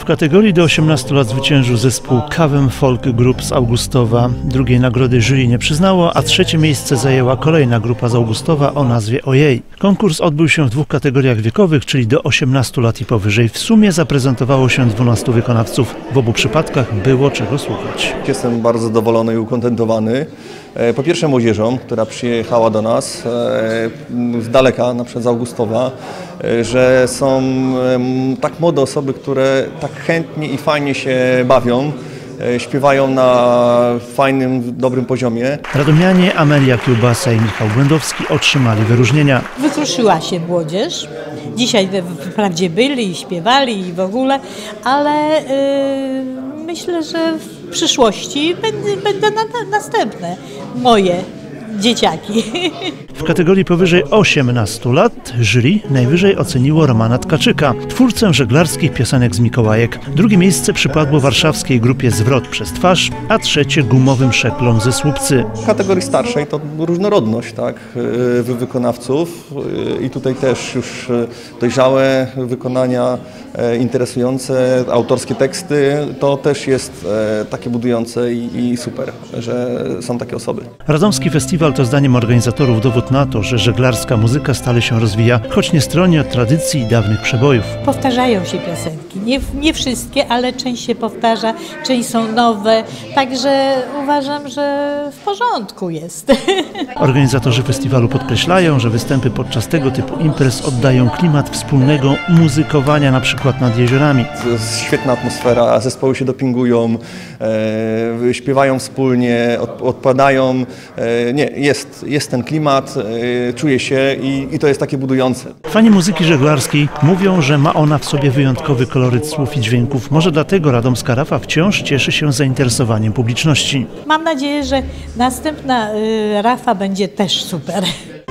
W kategorii do 18 lat zwyciężył zespół Kawem Folk Group z Augustowa. Drugiej nagrody jury nie przyznało, a trzecie miejsce zajęła kolejna grupa z Augustowa o nazwie Ojej. Konkurs odbył się w dwóch kategoriach wiekowych, czyli do 18 lat i powyżej. W sumie zaprezentowało się 12 wykonawców. W obu przypadkach było czego słuchać. Jestem bardzo zadowolony i ukontentowany. E, Po pierwsze młodzieżą, która przyjechała do nas e, z daleka, na przykład z Augustowa, e, że są tak młode osoby, które tak chętnie i fajnie się bawią, e, śpiewają na fajnym, dobrym poziomie. Radomianie Amelia Kiełbasa i Michał Błędowski otrzymali wyróżnienia. Wykruszyła się młodzież. Dzisiaj wprawdzie byli i śpiewali i w ogóle, ale y, myślę, że w przyszłości na, następne moje dzieciaki. W kategorii powyżej 18 lat jury najwyżej oceniło Romana Tkaczyka, twórcę żeglarskich piosenek z Mikołajek. Drugie miejsce przypadło warszawskiej grupie Zwrot przez twarz, a trzecie gumowym szeklom ze Słupcy. W kategorii starszej to różnorodność tak, wy- wykonawców e, i tutaj też już e, dojrzałe wykonania, e, interesujące, autorskie teksty, to też jest e, takie budujące i, i super, że są takie osoby. Radomski Festiwal to zdaniem organizatorów dowód na to, że żeglarska muzyka stale się rozwija, choć nie stroni od tradycji i dawnych przebojów. Powtarzają się piosenki. Nie, nie wszystkie, ale część się powtarza, część są nowe. Także uważam, że w porządku jest. Organizatorzy festiwalu podkreślają, że występy podczas tego typu imprez oddają klimat wspólnego muzykowania, na przykład nad jeziorami. Jest świetna atmosfera, zespoły się dopingują, e, śpiewają wspólnie, od, odpadają. E, nie, jest, jest ten klimat, e, czuje się i, i to jest takie budujące. Fani muzyki żeglarskiej mówią, że ma ona w sobie wyjątkowy koloryt słów i dźwięków. Może dlatego radomska Rafa wciąż cieszy się zainteresowaniem publiczności. Mam nadzieję, że następna y, Rafa będzie też super.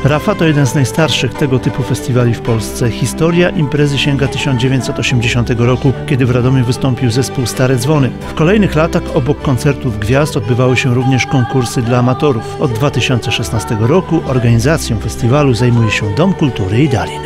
Rafa to jeden z najstarszych tego typu festiwali w Polsce. Historia imprezy sięga 1980 roku, kiedy w Radomiu wystąpił zespół Stare Dzwony. W kolejnych latach obok koncertów gwiazd odbywały się również konkursy dla amatorów. Od 2016 roku organizacją festiwalu zajmuje się Dom Kultury i Dalin.